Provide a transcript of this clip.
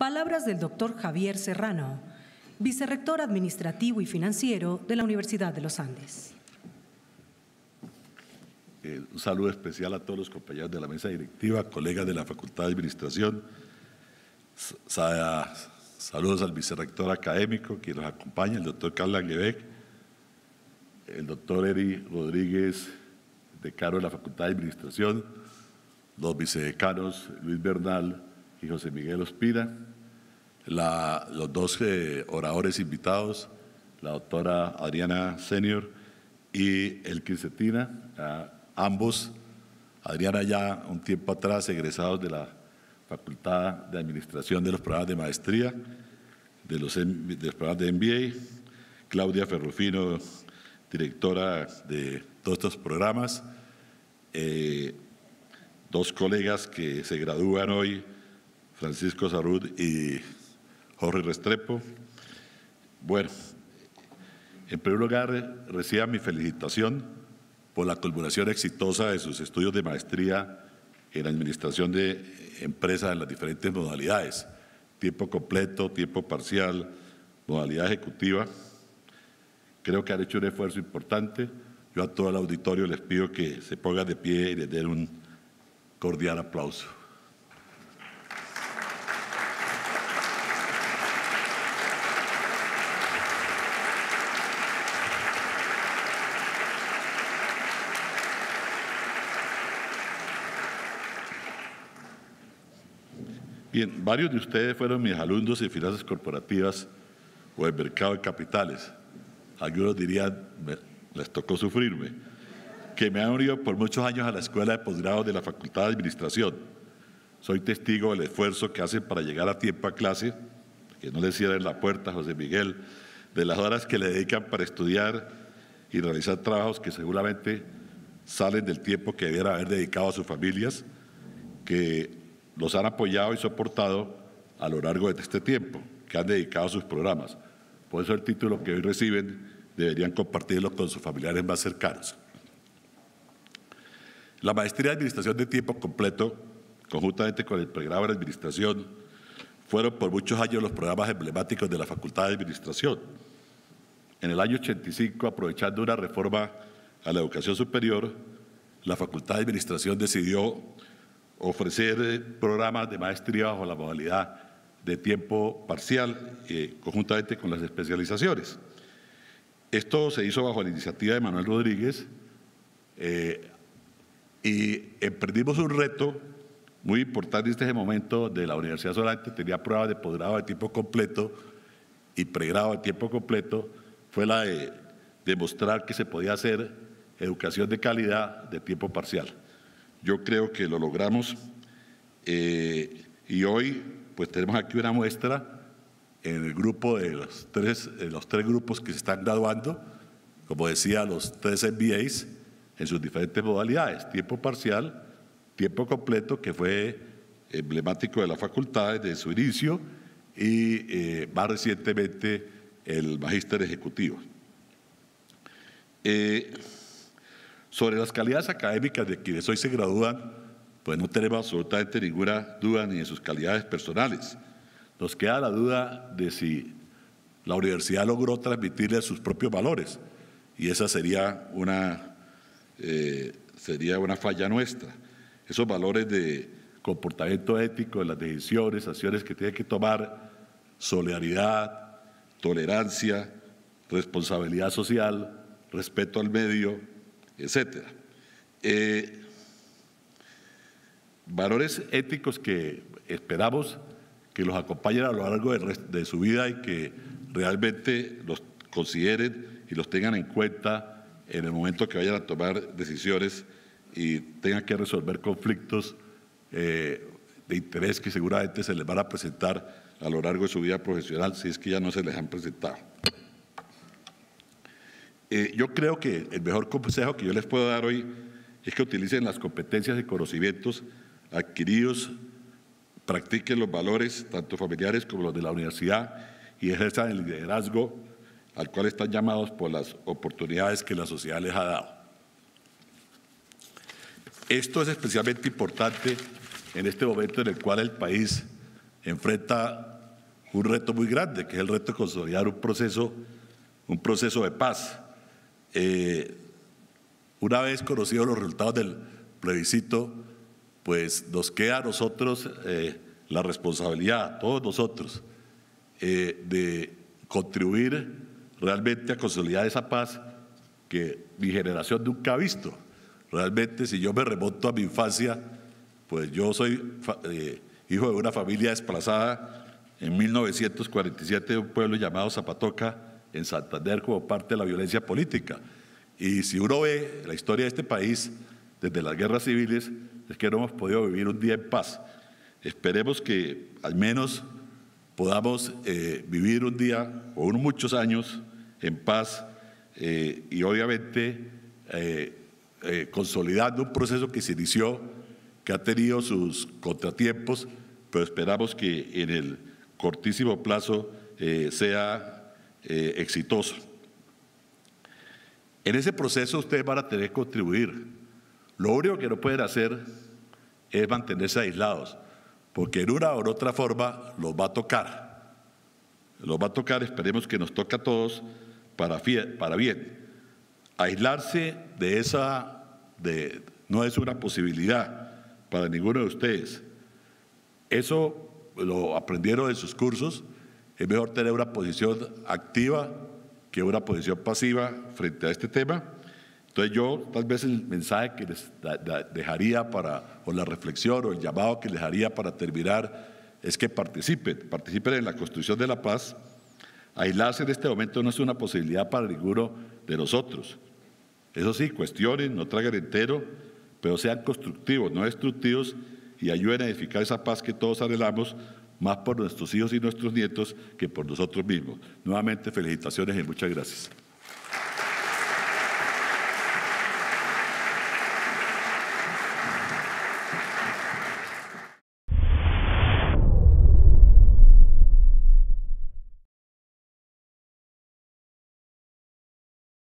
Palabras del doctor Javier Serrano, vicerrector administrativo y financiero de la Universidad de los Andes. Eh, un saludo especial a todos los compañeros de la mesa directiva, colegas de la Facultad de Administración. Saludos al vicerrector académico que nos acompaña, el doctor Carlos Langebeck, el doctor Eri Rodríguez, decano de la Facultad de Administración, los vicedecanos Luis Bernal y José Miguel Ospira, los dos eh, oradores invitados, la doctora Adriana Senior y el Quincetina, ambos, Adriana ya un tiempo atrás, egresados de la Facultad de Administración de los programas de maestría, de los, programas de MBA, Claudia Ferrufino, directora de todos estos programas, eh, dos colegas que se gradúan hoy, Francisco Sarud y Jorge Restrepo. Bueno, en primer lugar, reciba mi felicitación por la culminación exitosa de sus estudios de maestría en administración de empresas en las diferentes modalidades, tiempo completo, tiempo parcial, modalidad ejecutiva. Creo que han hecho un esfuerzo importante. Yo a todo el auditorio les pido que se pongan de pie y les den un cordial aplauso. Bien, varios de ustedes fueron mis alumnos en finanzas corporativas o en mercado de capitales. Algunos dirían, les tocó sufrirme, que me han unido por muchos años a la escuela de posgrado de la Facultad de Administración. Soy testigo del esfuerzo que hacen para llegar a tiempo a clase, que no le cierren la puerta, José Miguel, de las horas que le dedican para estudiar y realizar trabajos que seguramente salen del tiempo que debiera haber dedicado a sus familias, que los han apoyado y soportado a lo largo de este tiempo, que han dedicado a sus programas. Por eso el título que hoy reciben deberían compartirlo con sus familiares más cercanos. La maestría de Administración de tiempo completo, conjuntamente con el pregrado de Administración, fueron por muchos años los programas emblemáticos de la Facultad de Administración. En el año 85, aprovechando una reforma a la educación superior, la Facultad de Administración decidió ofrecer eh, programas de maestría bajo la modalidad de tiempo parcial, eh, conjuntamente con las especializaciones. Esto se hizo bajo la iniciativa de Manuel Rodríguez eh, y emprendimos un reto muy importante en este momento de la Universidad Solante, tenía pruebas de posgrado de tiempo completo y pregrado de tiempo completo, fue la de demostrar que se podía hacer educación de calidad de tiempo parcial. Yo creo que lo logramos eh, y hoy pues tenemos aquí una muestra en el grupo de los tres, los tres grupos que se están graduando, como decía, los tres MBAs en sus diferentes modalidades, tiempo parcial, tiempo completo, que fue emblemático de la facultad desde su inicio, y eh, más recientemente el magíster ejecutivo. Eh, sobre las calidades académicas de quienes hoy se gradúan, pues no tenemos absolutamente ninguna duda ni de sus calidades personales. Nos queda la duda de si la universidad logró transmitirle sus propios valores y esa sería una, eh, sería una falla nuestra. Esos valores de comportamiento ético, de las decisiones, acciones que tiene que tomar, solidaridad, tolerancia, responsabilidad social, respeto al medio, etcétera. Eh, valores éticos que esperamos que los acompañen a lo largo de, su vida y que realmente los consideren y los tengan en cuenta en el momento que vayan a tomar decisiones y tengan que resolver conflictos eh, de interés que seguramente se les van a presentar a lo largo de su vida profesional si es que ya no se les han presentado. Eh, yo creo que el mejor consejo que yo les puedo dar hoy es que utilicen las competencias y conocimientos adquiridos, practiquen los valores, tanto familiares como los de la universidad, y ejerzan el liderazgo al cual están llamados por las oportunidades que la sociedad les ha dado. Esto es especialmente importante en este momento en el cual el país enfrenta un reto muy grande, que es el reto de consolidar un proceso, un proceso de paz. Eh, una vez conocidos los resultados del plebiscito, pues nos queda a nosotros eh, la responsabilidad, todos nosotros, eh, de contribuir realmente a consolidar esa paz que mi generación nunca ha visto. Realmente, si yo me remonto a mi infancia, pues yo soy hijo de una familia desplazada en 1947 de un pueblo llamado Zapatoca, en Santander, como parte de la violencia política. Y si uno ve la historia de este país, desde las guerras civiles, es que no hemos podido vivir un día en paz. Esperemos que al menos podamos eh, vivir un día o unos muchos años en paz eh, y obviamente eh, consolidando un proceso que se inició, que ha tenido sus contratiempos, pero esperamos que en el cortísimo plazo sea exitoso. En ese proceso ustedes van a tener que contribuir. Lo único que no pueden hacer es mantenerse aislados, porque en una u otra forma los va a tocar. Los va a tocar, esperemos que nos toque a todos para, para bien. Aislarse de esa, de, no es una posibilidad para ninguno de ustedes. Eso lo aprendieron en sus cursos. Es mejor tener una posición activa que una posición pasiva frente a este tema. Entonces yo tal vez el mensaje que les dejaría para, o la reflexión o el llamado que les haría para terminar es que participen, participen en la construcción de la paz. Aislarse en este momento no es una posibilidad para ninguno de nosotros. Eso sí, cuestionen, no traigan entero, pero sean constructivos, no destructivos y ayuden a edificar esa paz que todos anhelamos más por nuestros hijos y nuestros nietos que por nosotros mismos. Nuevamente, felicitaciones y muchas gracias.